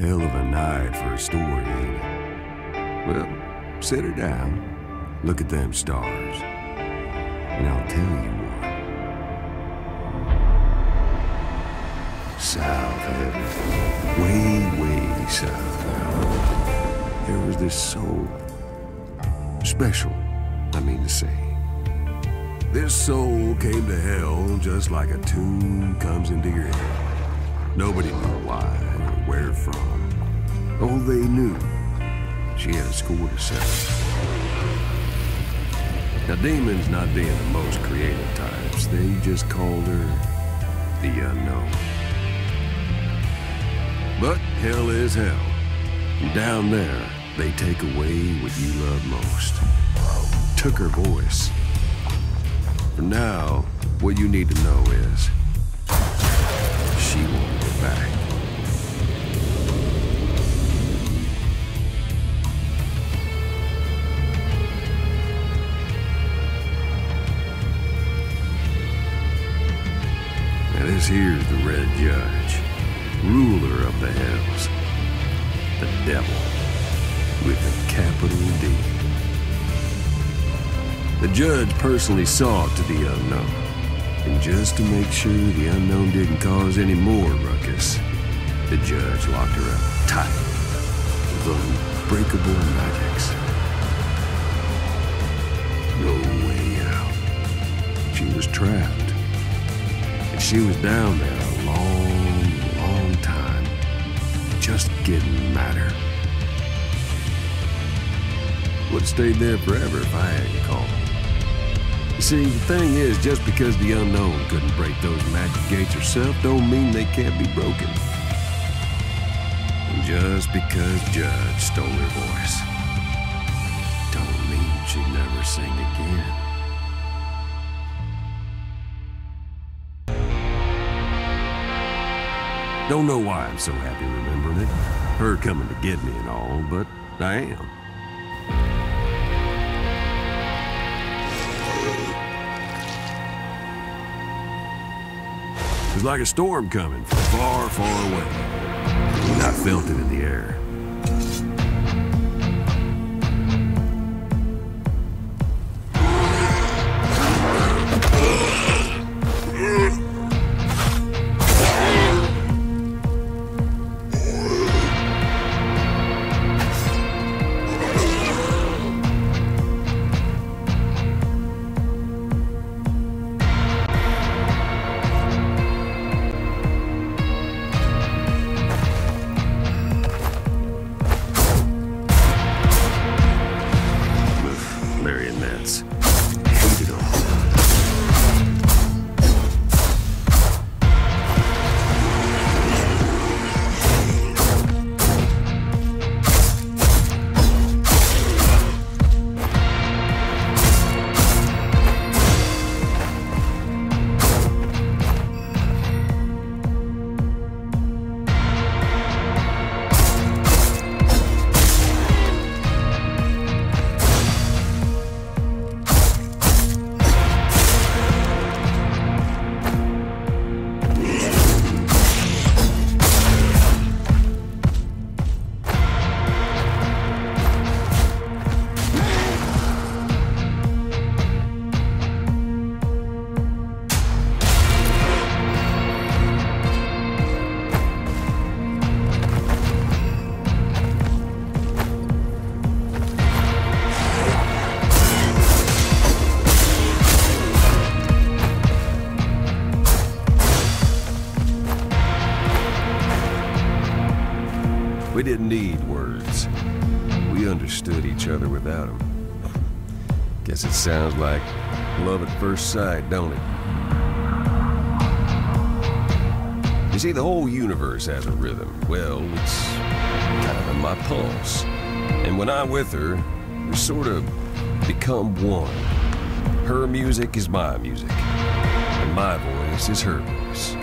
Hell of a night for a story, ain't it? Well, sit her down, look at them stars, and I'll tell you one. South way, way south now, there was this soul. Special, I mean to say. This soul came to hell just like a tune comes into your head. Nobody knew why where from. Oh, they knew. She had a score to settle. Now, demons not being the most creative types, they just called her the unknown. But hell is hell. And down there, they take away what you love most. Took her voice. For now, what you need to know is she won't it back. Now this here's the Red Judge, ruler of the hells, the devil with a capital D. The judge personally saw to the unknown, and just to make sure the unknown didn't cause any more ruckus, the judge locked her up tight with unbreakable magics. No way out. She was trapped. She was down there a long, long time, just getting madder. Would have stayed there forever if I hadn't called. You see, the thing is, just because the unknown couldn't break those magic gates herself, don't mean they can't be broken. And just because Judge stole her voice, don't mean she'd never sing again. Don't know why I'm so happy remembering it. Her coming to get me and all, but I am. It was like a storm coming from far, far away. And I felt it in the air. Sounds like love at first sight, don't it? You see, the whole universe has a rhythm. Well, it's kind of my pulse. And when I'm with her, we sort of become one. Her music is my music, and my voice is her voice.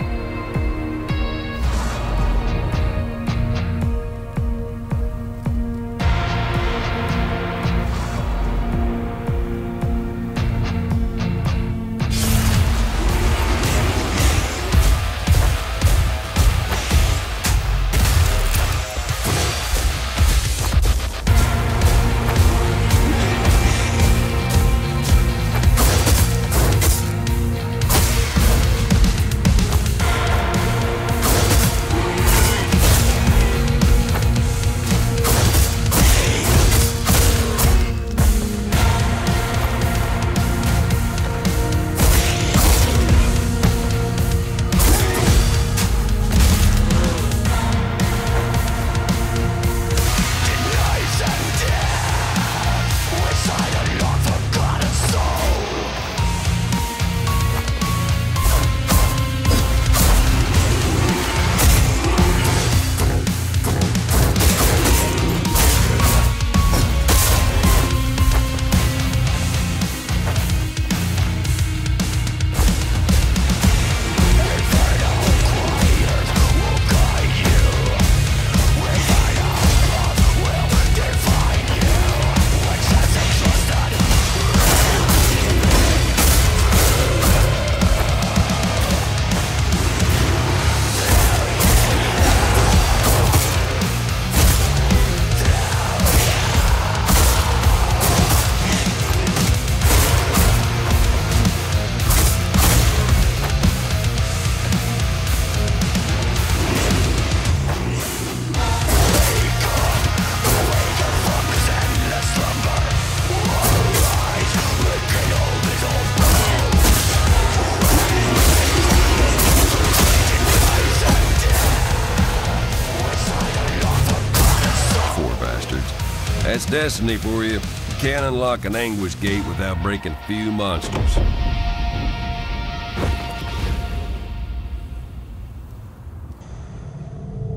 Destiny for you. You can't unlock an anguish gate without breaking a few monsters.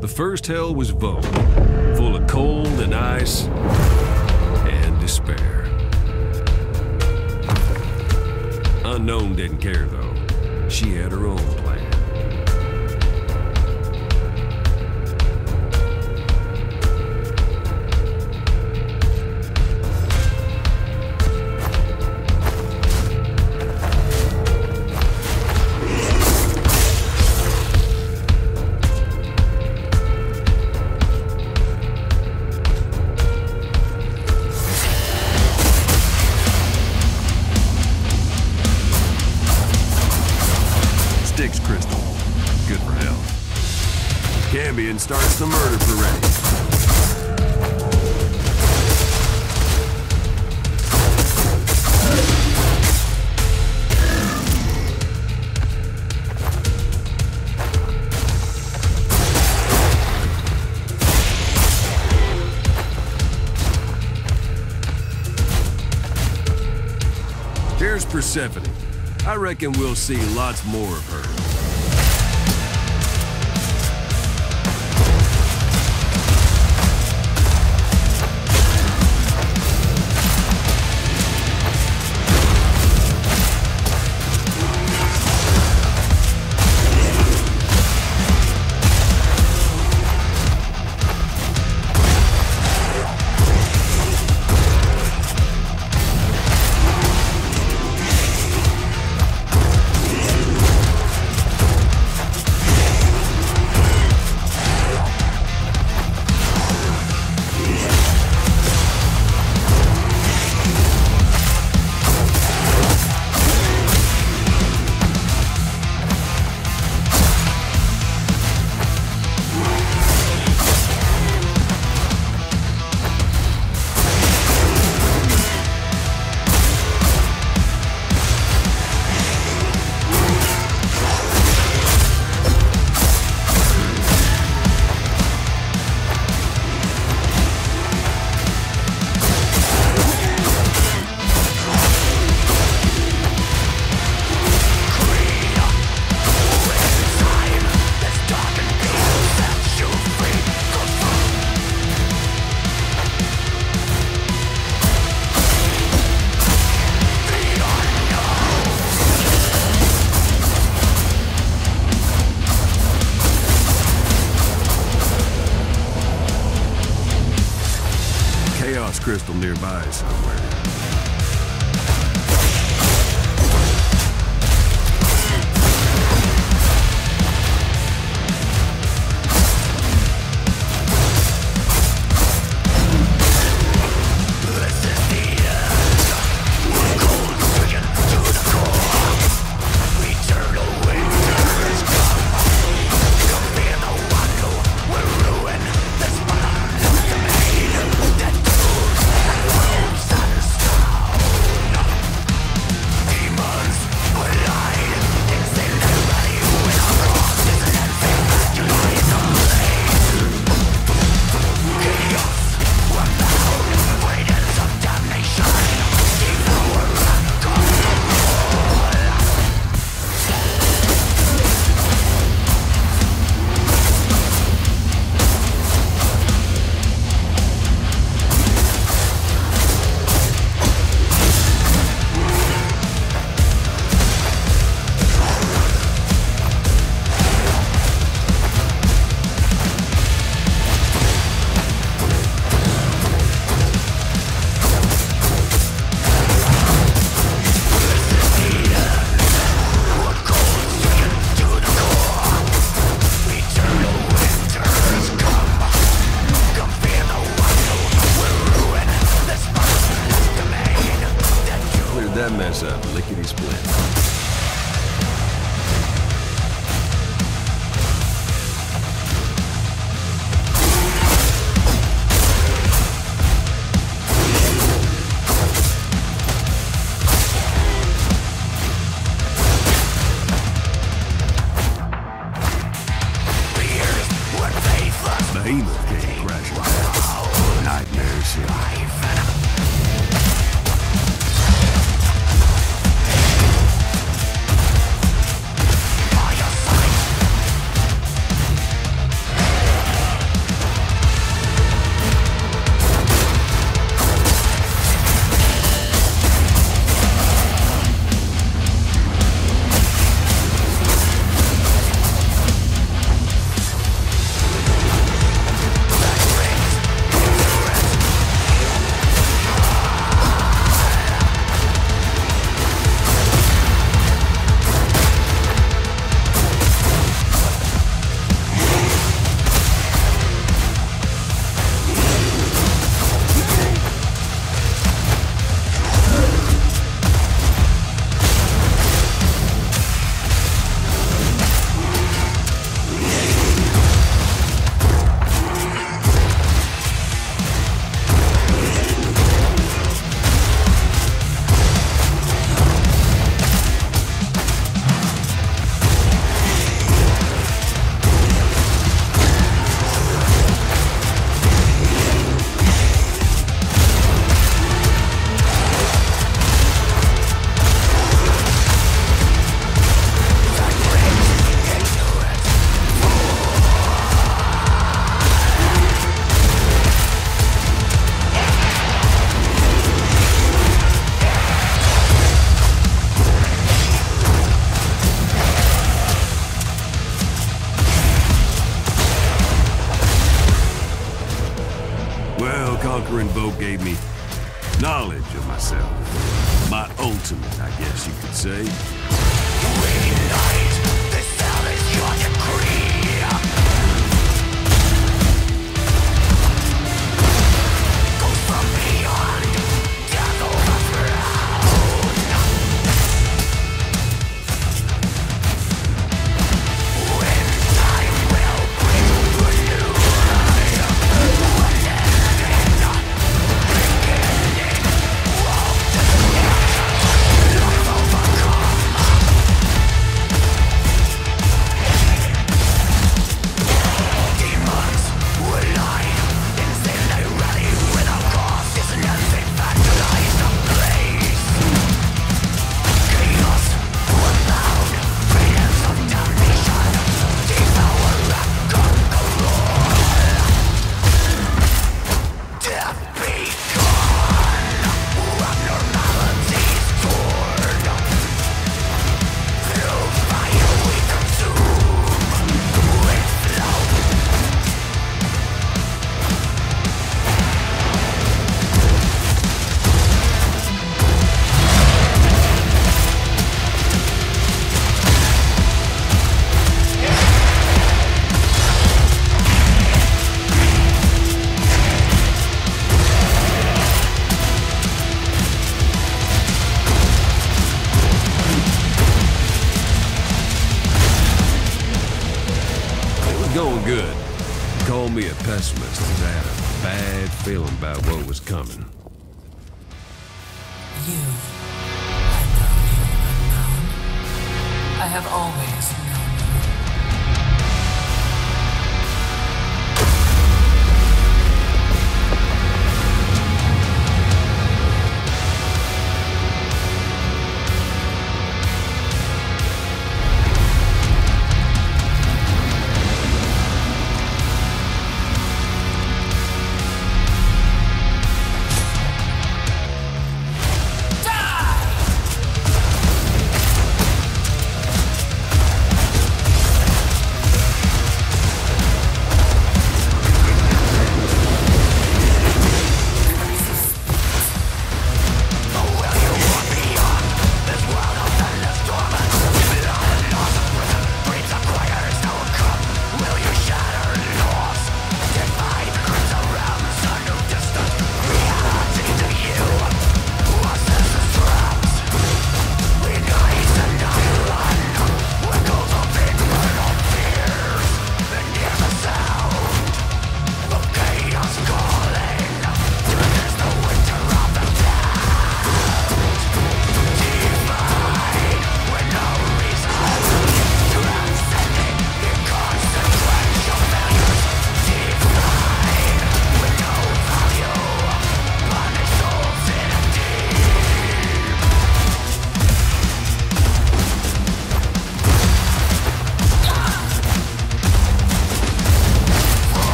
The first hell was Voke, full of cold and ice and despair. Unknown didn't care, though. She had her own reckon we'll see lots more of her.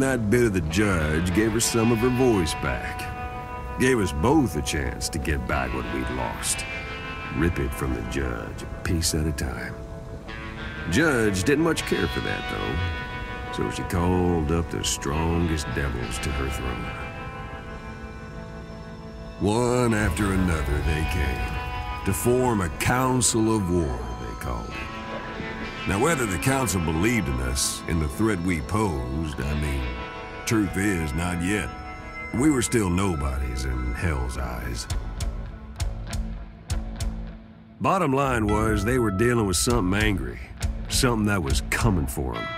That bit of the judge gave her some of her voice back. Gave us both a chance to get back what we'd lost. Rip it from the judge, a piece at a time. Judge didn't much care for that, though. So she called up the strongest devils to her throne. One after another they came, to form a council of war, they called it. Now whether the council believed in us, in the threat we posed, I mean, truth is, not yet. We were still nobodies in Hell's eyes. Bottom line was, they were dealing with something angry. Something that was coming for them.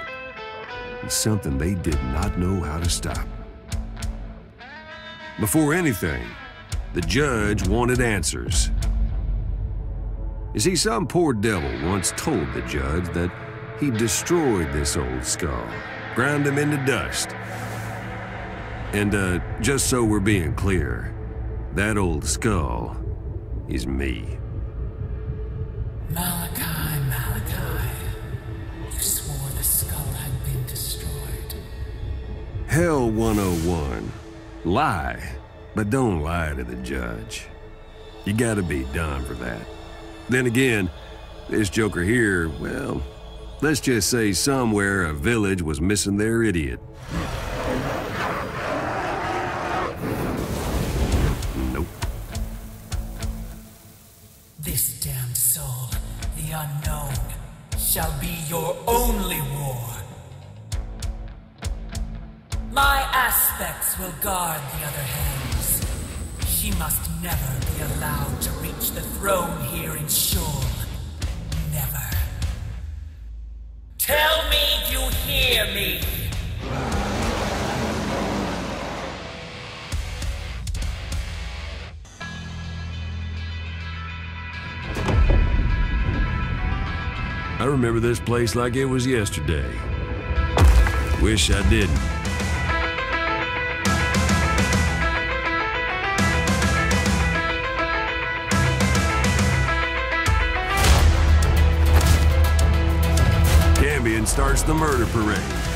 And something they did not know how to stop. Before anything, the judge wanted answers. You see, some poor devil once told the judge that he destroyed this old skull, ground him into dust. And, uh, just so we're being clear, that old skull is me. Malachi, Malachi. You swore the skull had been destroyed. Hell 101. Lie, but don't lie to the judge. You gotta be done for that. Then again, this joker here, well, let's just say somewhere a village was missing their idiot. Nope. This damned soul, the unknown, shall be your only war. My aspects will guard the other hands. She must never be allowed to reach the throne here in Sheol. Never. Tell me you hear me. I remember this place like it was yesterday. Wish I didn't. The murder parade.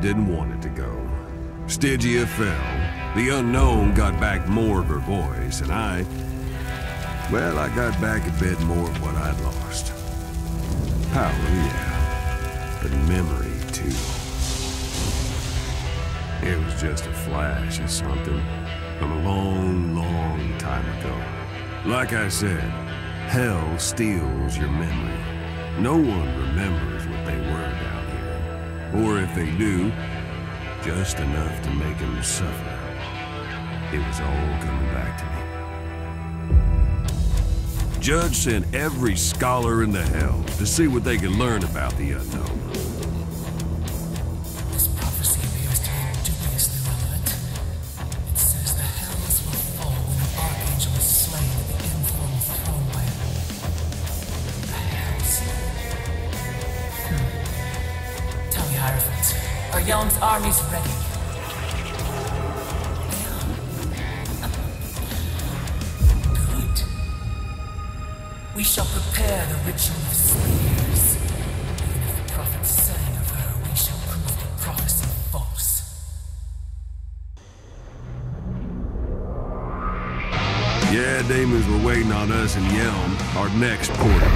Didn't want it to go. Stygia fell. The unknown got back more of her voice, and I... Well, I got back a bit more of what I'd lost. Power, yeah. But memory, too. It was just a flash of something from a long, long time ago. Like I said, hell steals your memory. No one remembers Or if they do, just enough to make him suffer. It was all coming back to me. Judge sent every scholar in the hell to see what they could learn about the unknown.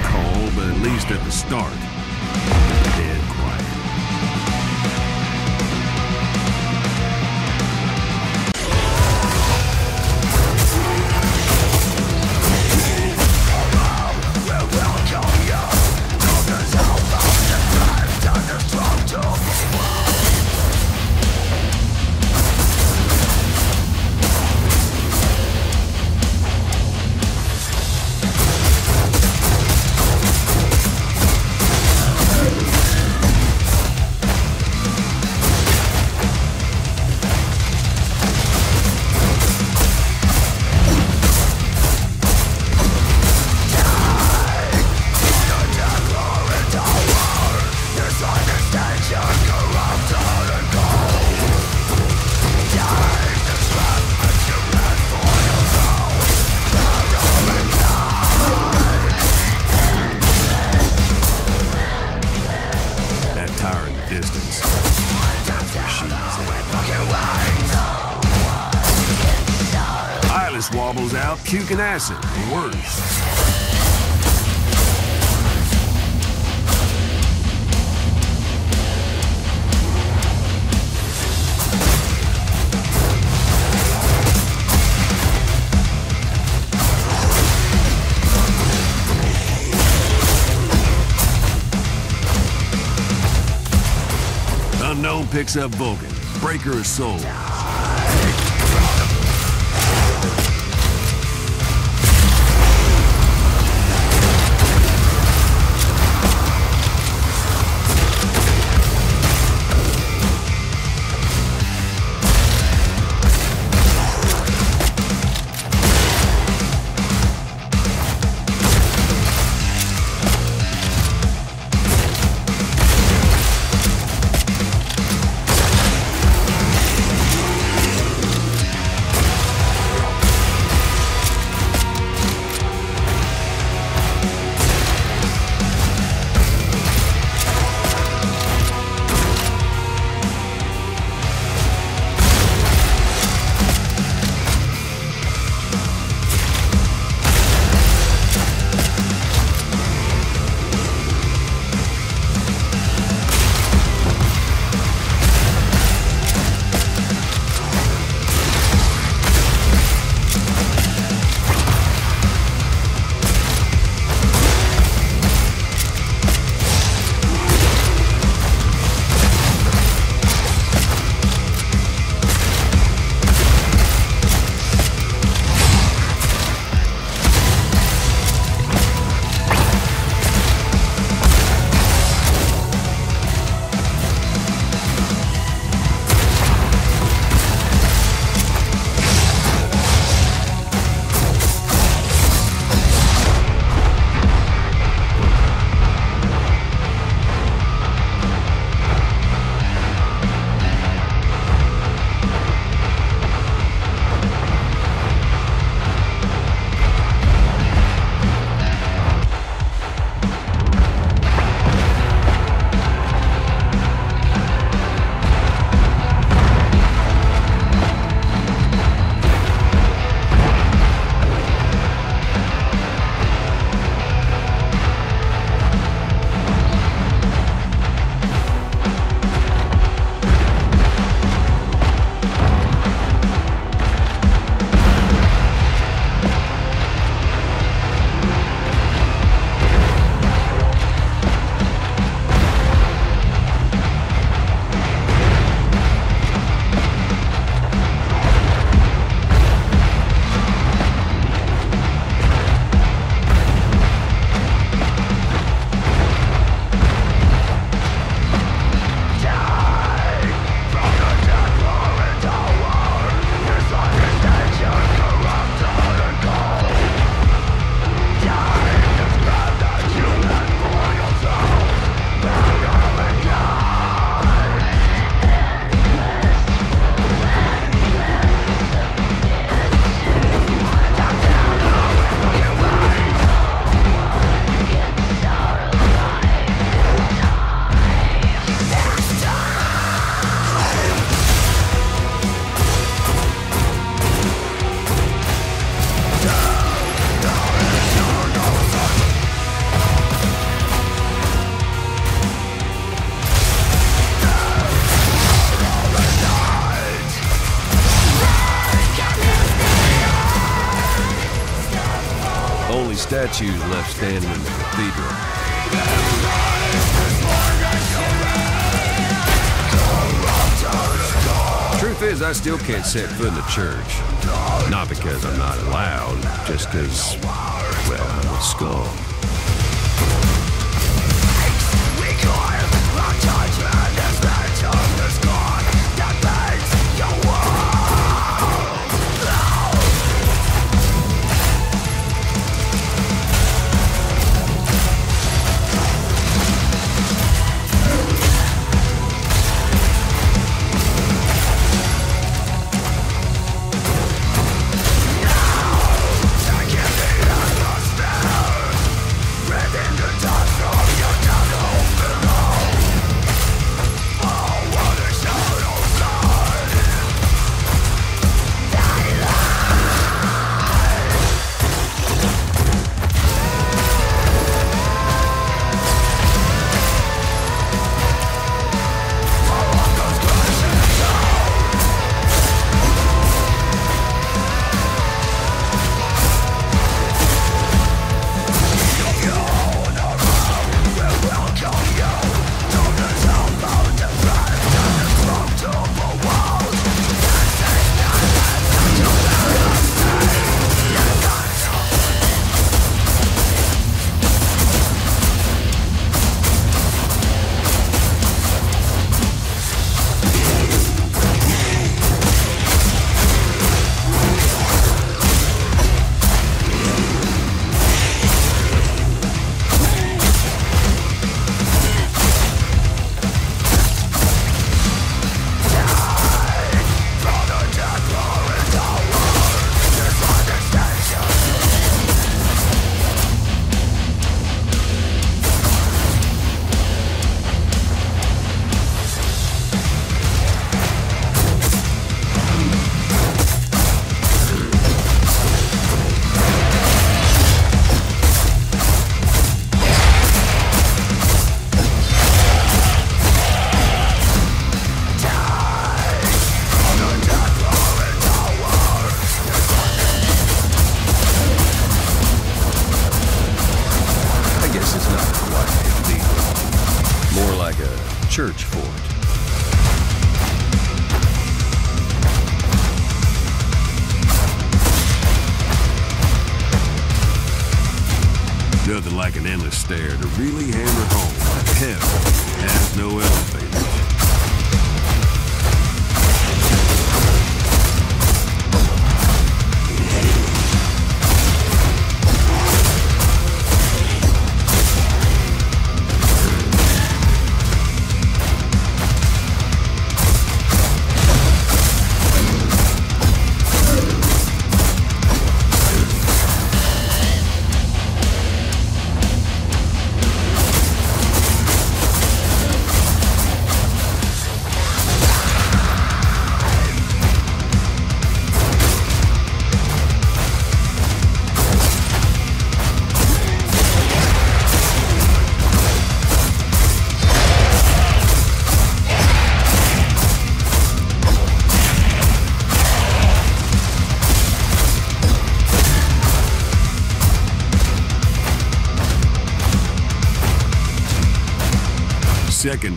call, but at least at the start. puking acid, worse. Unknown picks up Vulcan. Breaker is sold. Statues left standing in the cathedral. Truth is, I still can't set foot in the church. Not because I'm not allowed, just because, well, I'm a skull.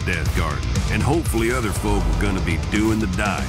Death garden, and hopefully other folk are gonna be doing the dying.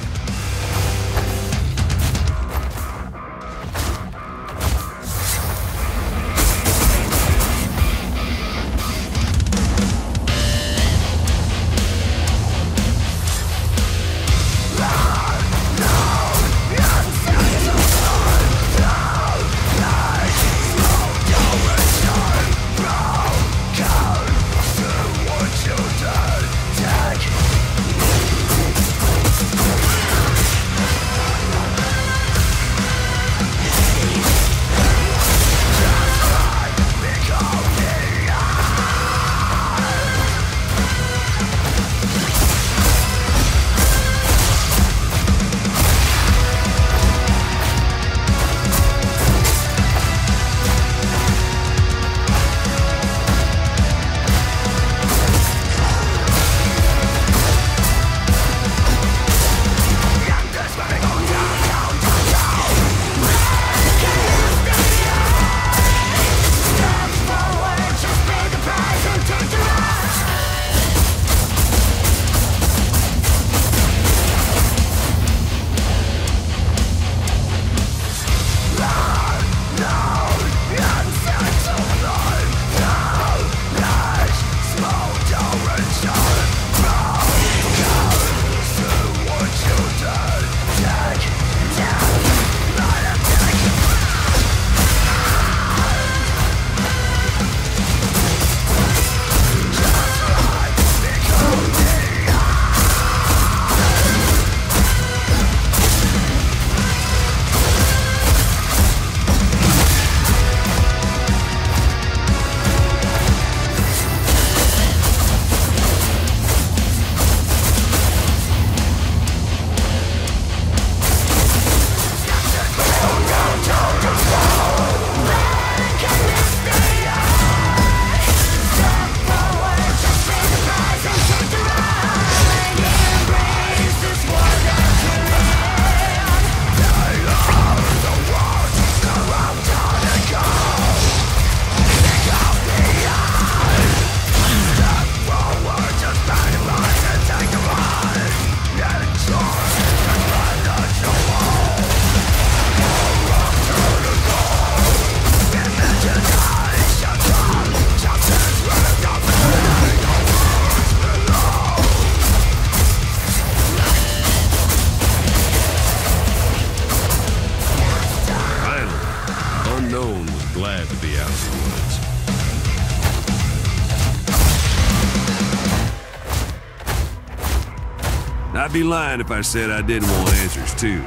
Lying if I said I didn't want answers too,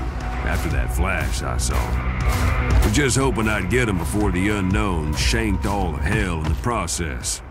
after that flash I saw. Was just hoping I'd get them before the unknown shanked all of hell in the process.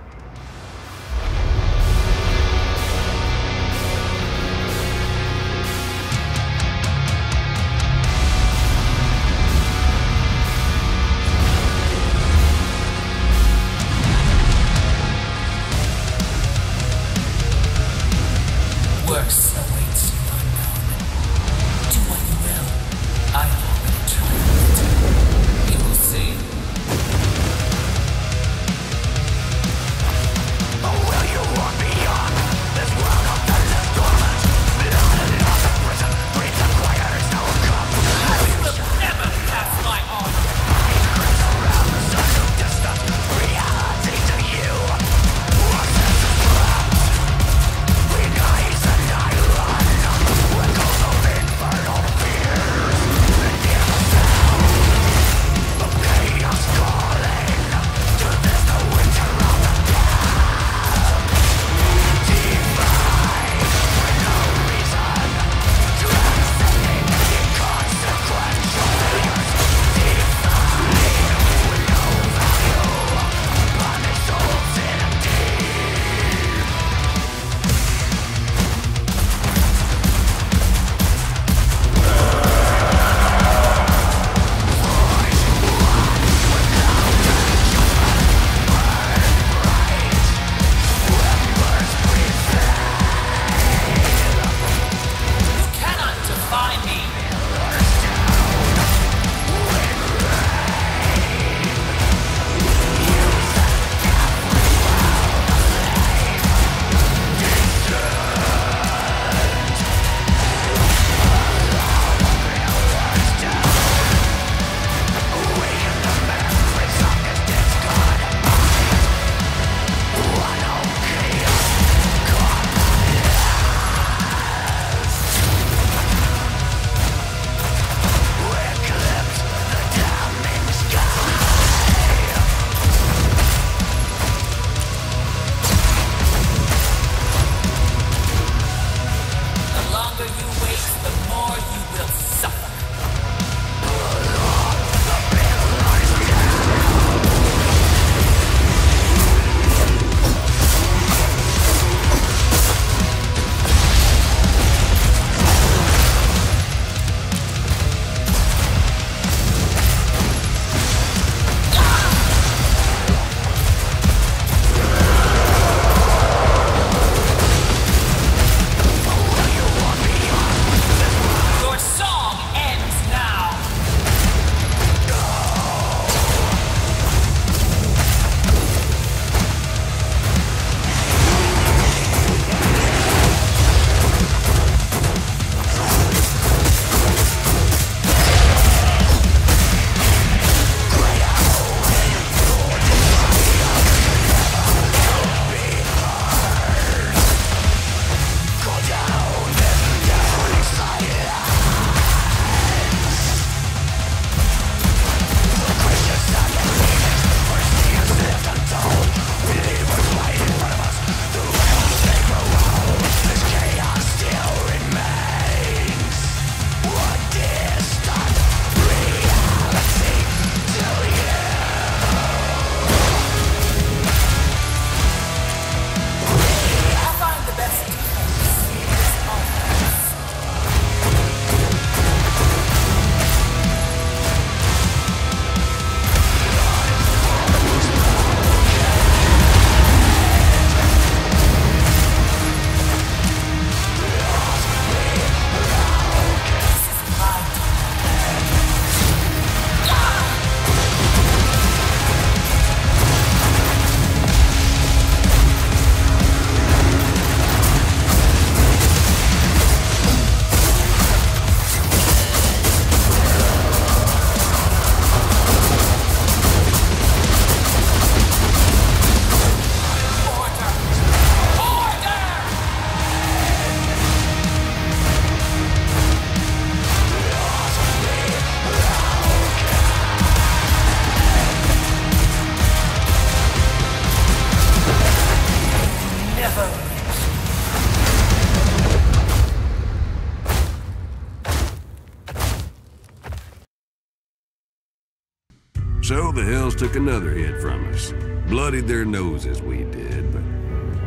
Took another hit from us. Bloodied their noses, we did, but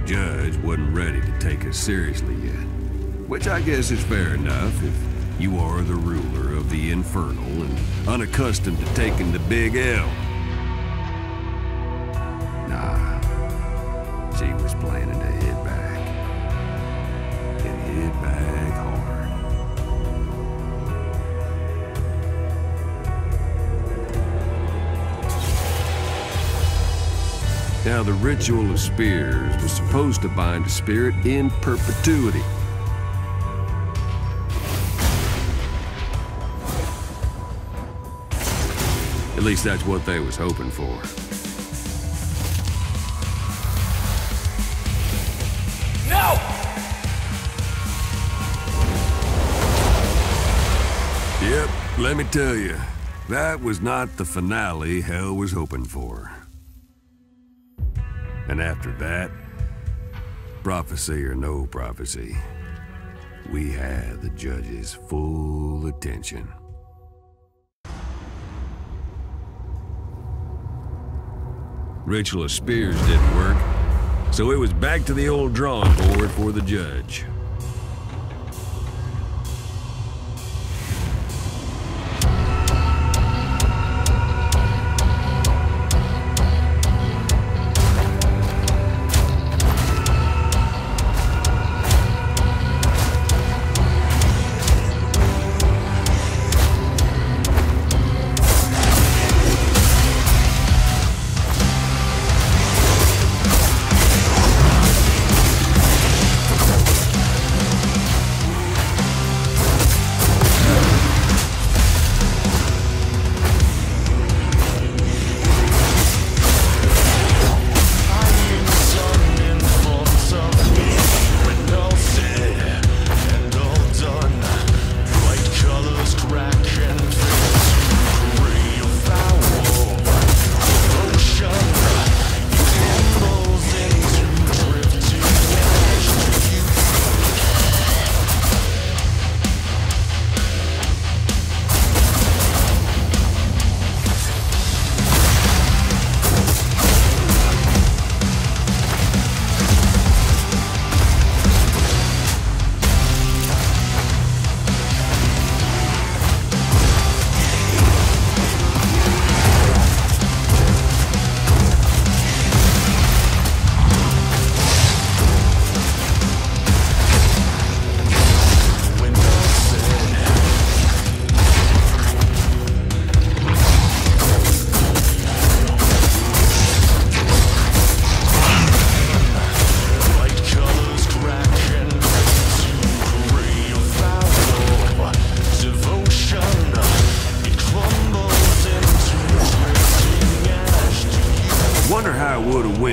Judge wasn't ready to take us seriously yet. Which I guess is fair enough if you are the ruler of the Infernal and unaccustomed to taking the big L. Now, the ritual of spears was supposed to bind a spirit in perpetuity. At least that's what they was hoping for. No! Yep, let me tell you, that was not the finale Hell was hoping for. And after that, prophecy or no prophecy, we had the judge's full attention. Ritual of Spears didn't work, so it was back to the old drawing board for the judge.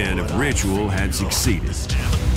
If Ritual had succeeded.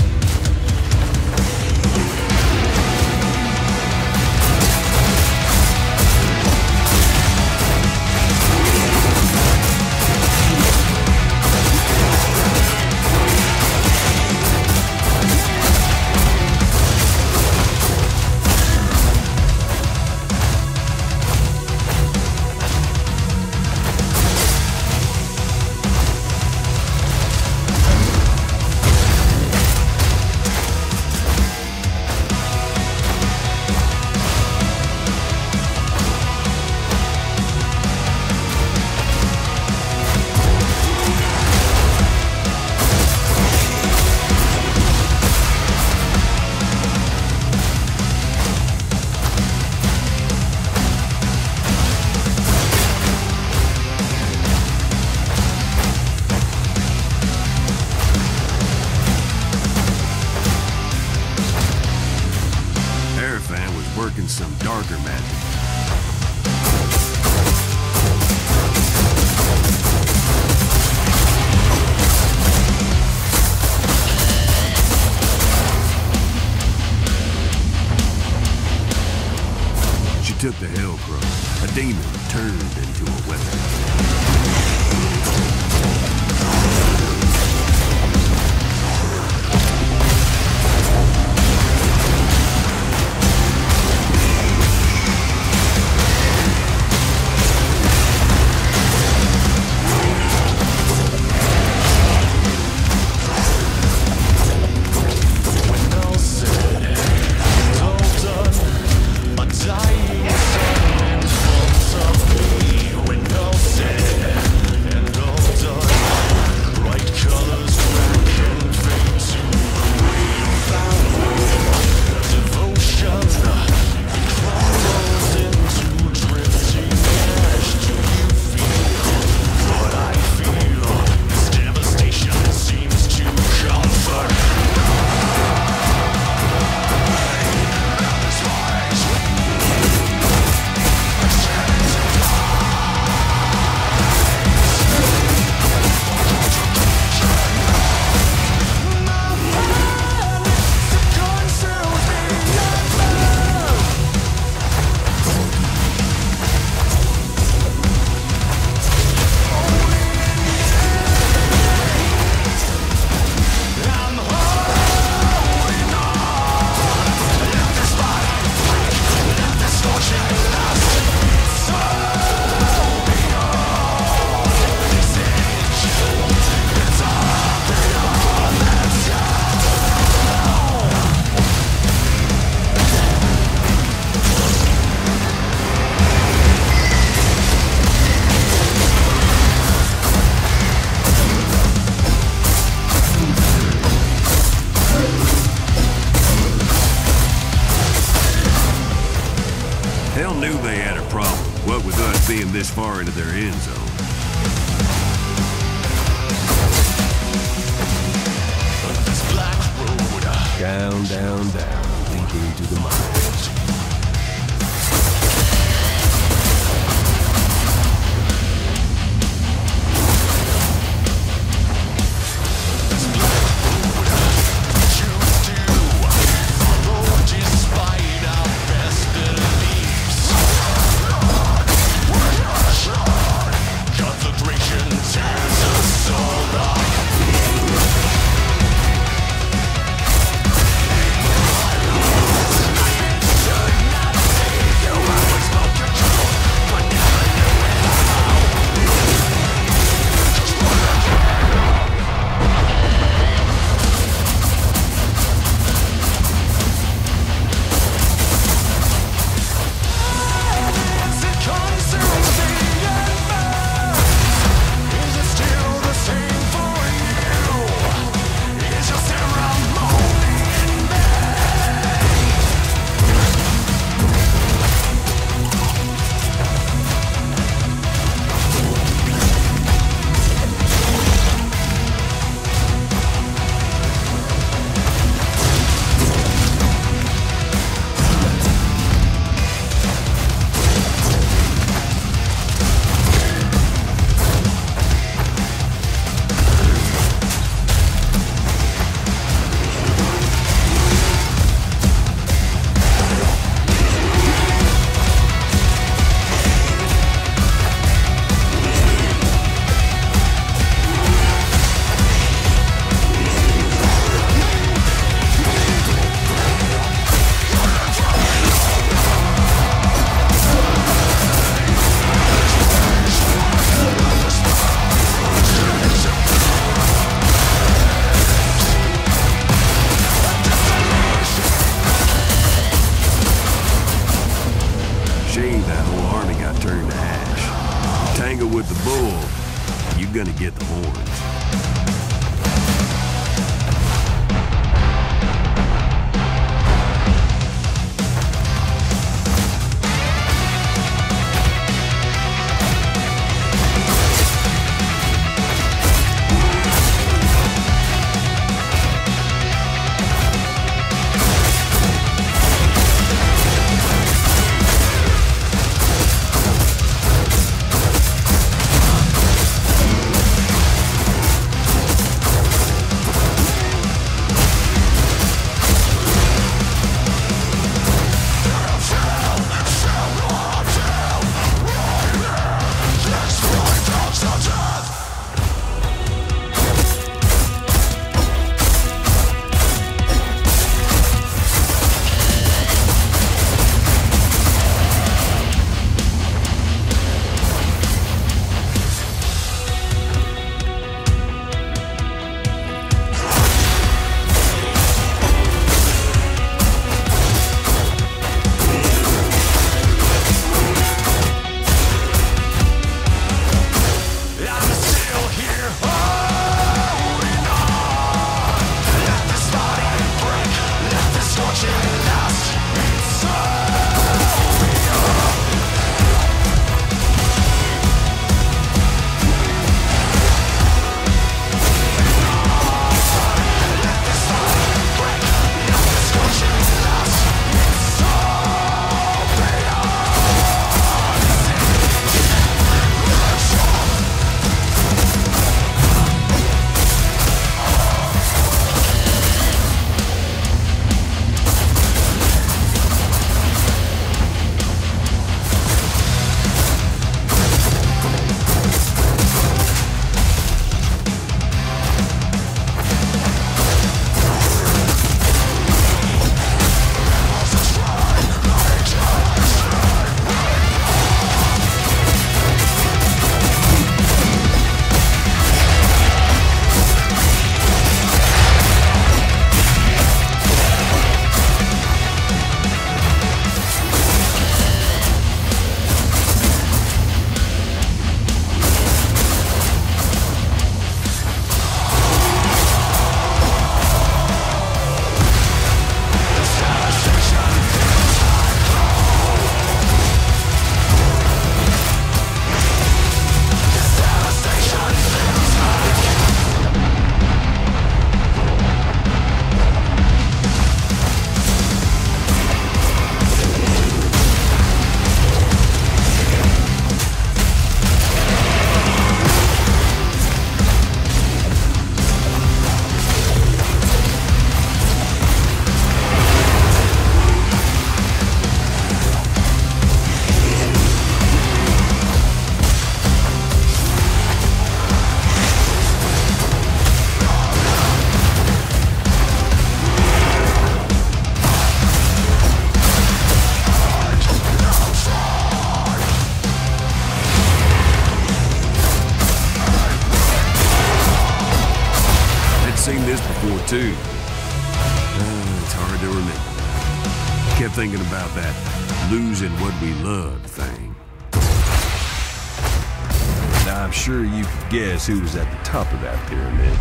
Was at the top of that pyramid.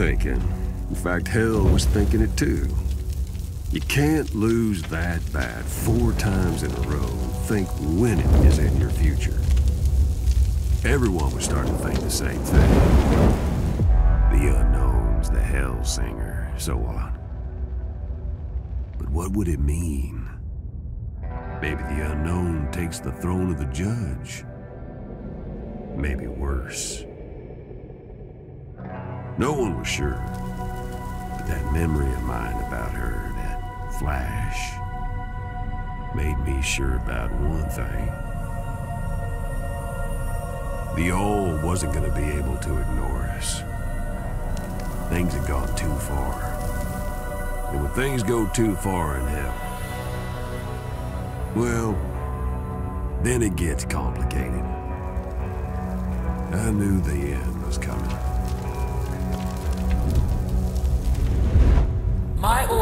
Thinking. In fact, hell was thinking it too. You can't lose that bad four times in a row think winning is in your future. Everyone was starting to think the same thing. The unknowns, the Hellsinger, so on. But what would it mean? Maybe the unknown takes the throne of the judge. Maybe worse. No one was sure. But that memory of mine about her, that flash, made me sure about one thing. The old wasn't going to be able to ignore us. Things had gone too far. And when things go too far in hell, well, then it gets complicated. I knew the end was coming.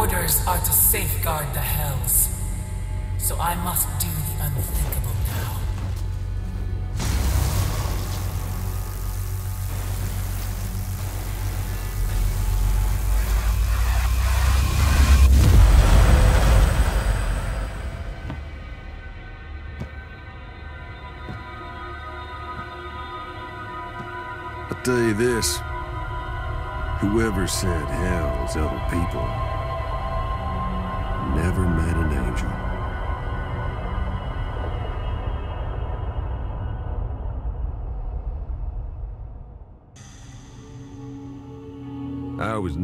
Orders are to safeguard the Hells. So I must do the unthinkable now. I'll tell you this. Whoever said hell's other people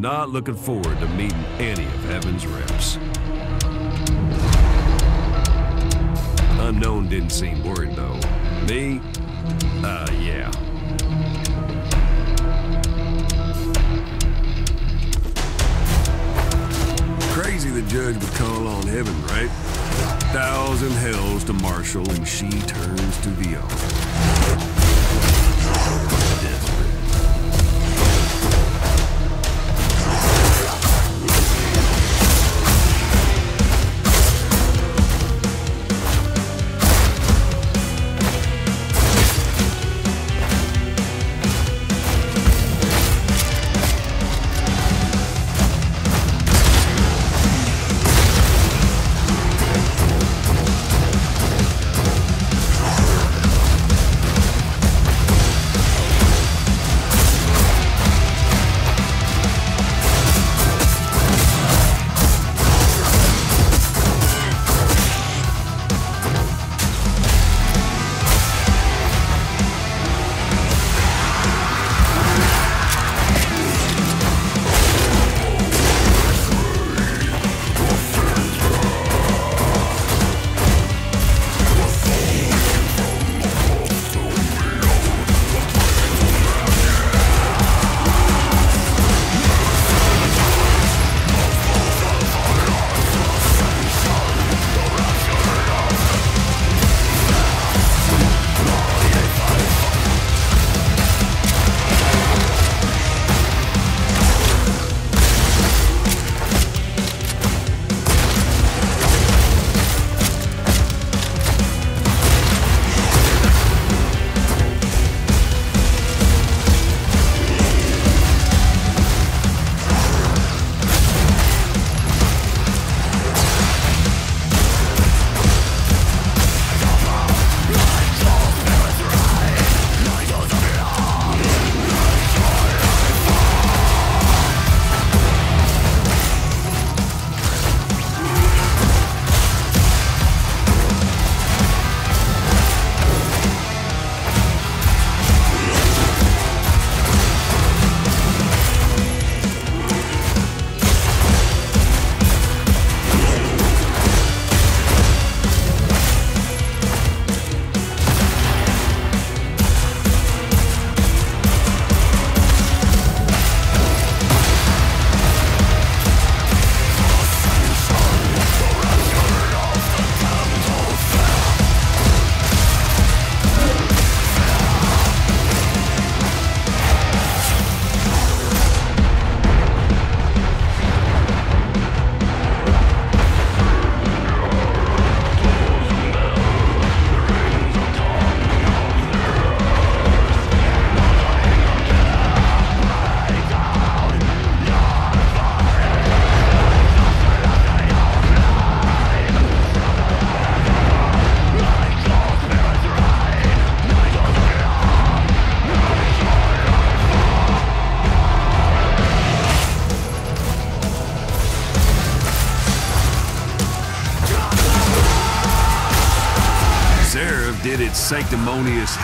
not looking forward to meeting any of Heaven's reps. Unknown didn't seem worried, though. Me? Uh, yeah. Crazy the judge would call on heaven, right? Thousand hells to marshal, and she turns to the altar.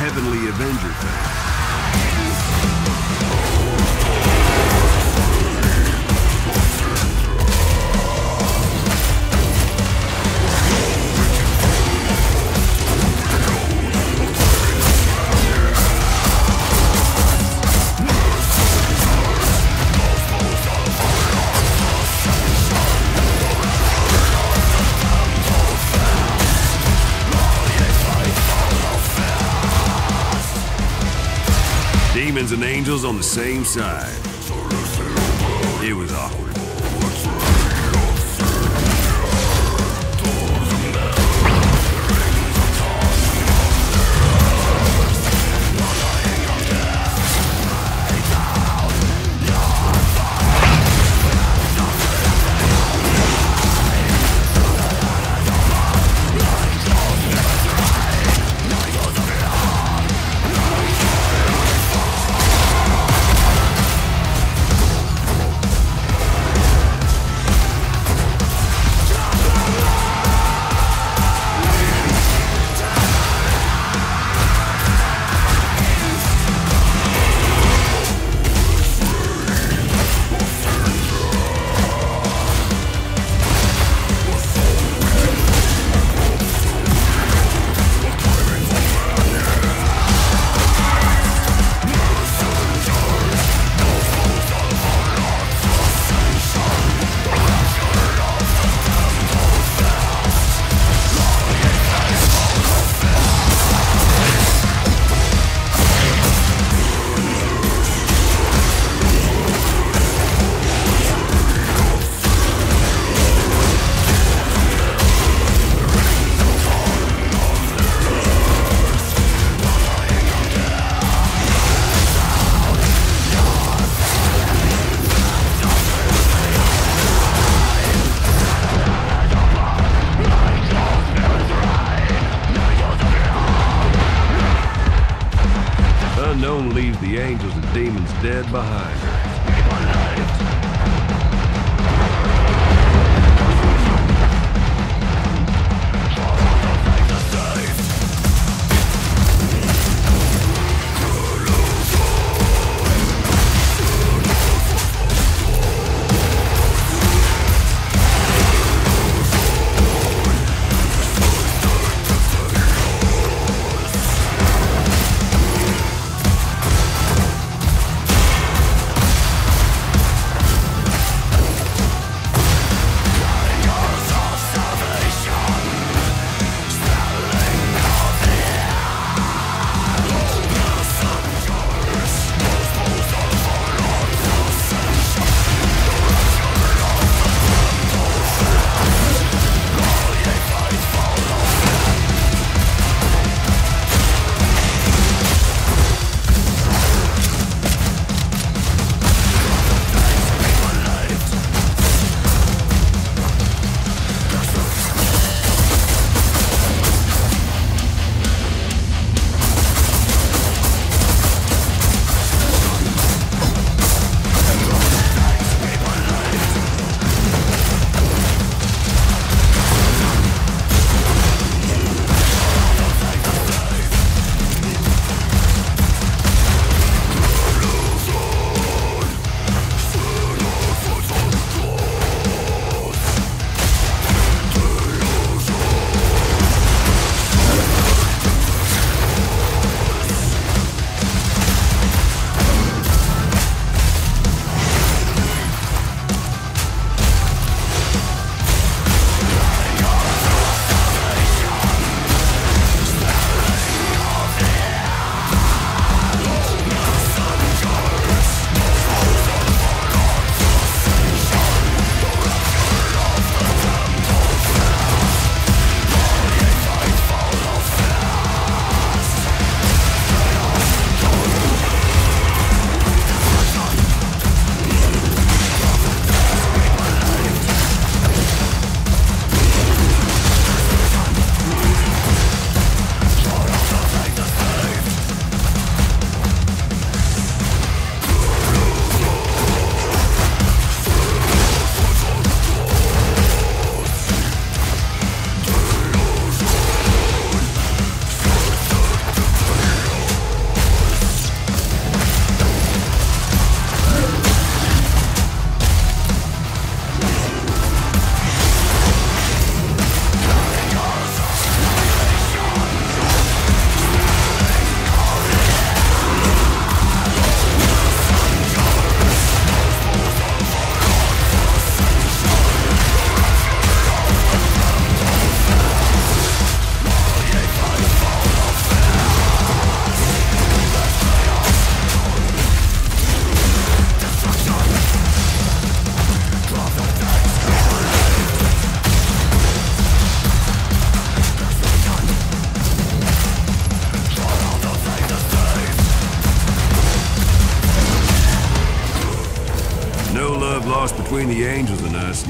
Heavenly same side.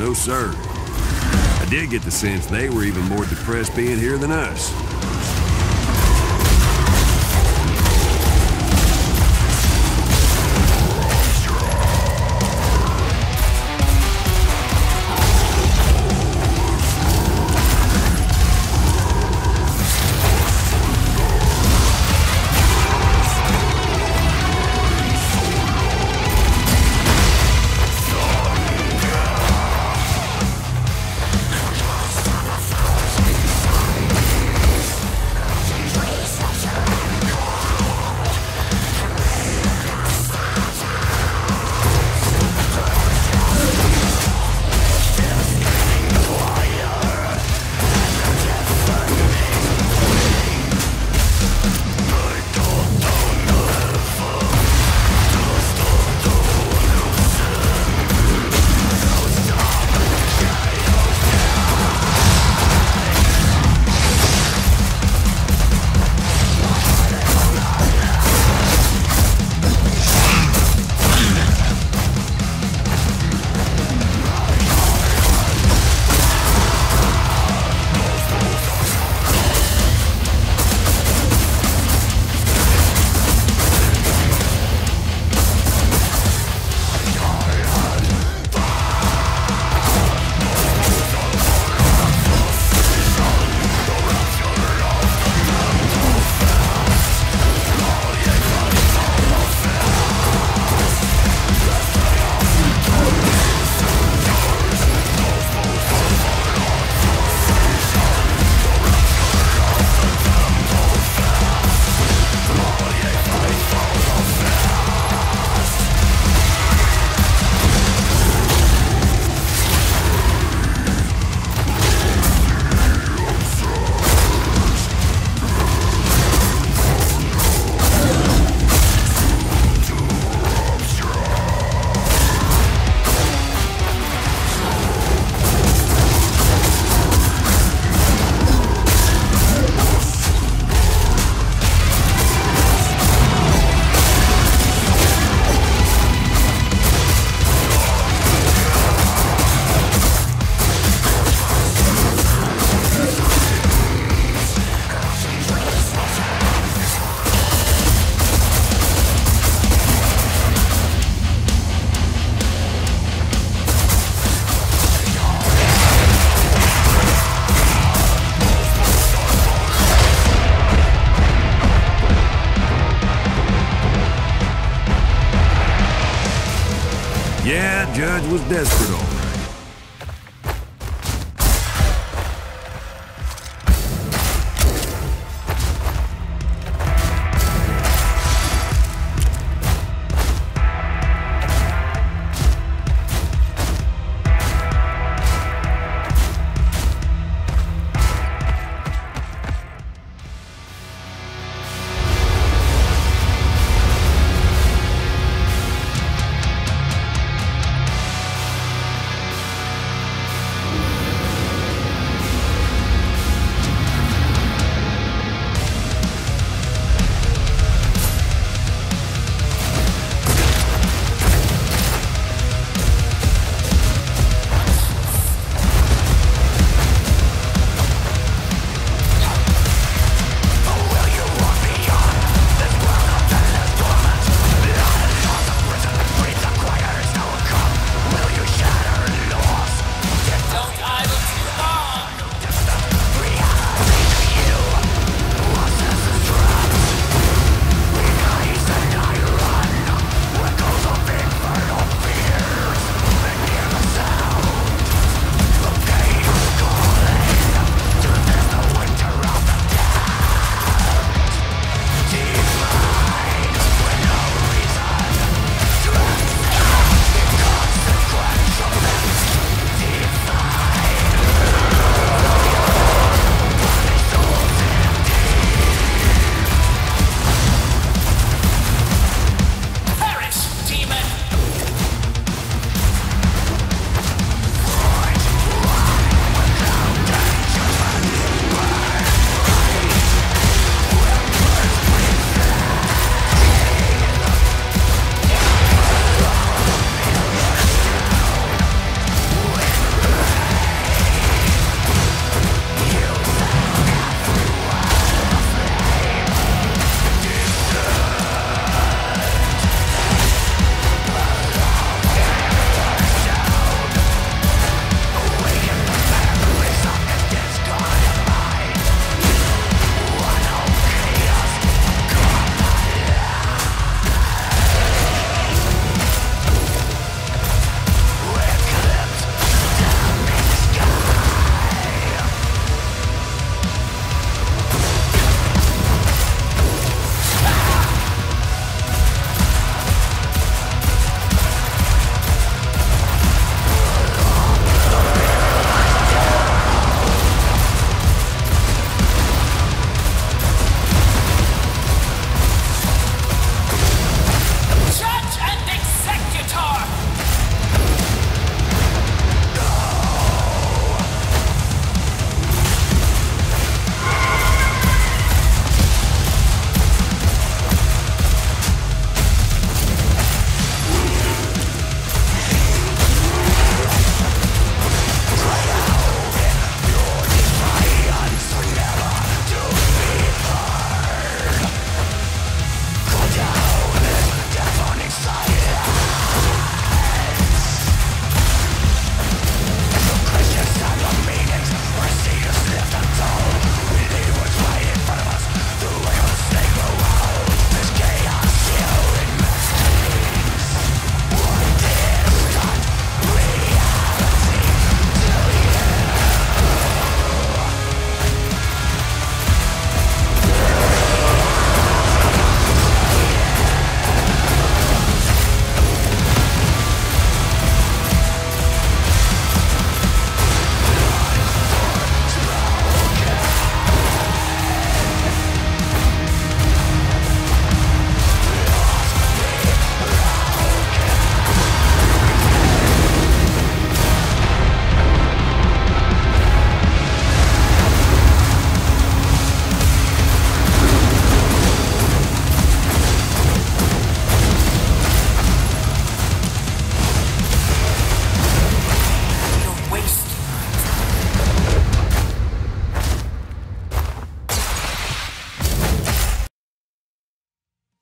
No sir. I did get the sense they were even more depressed being here than us.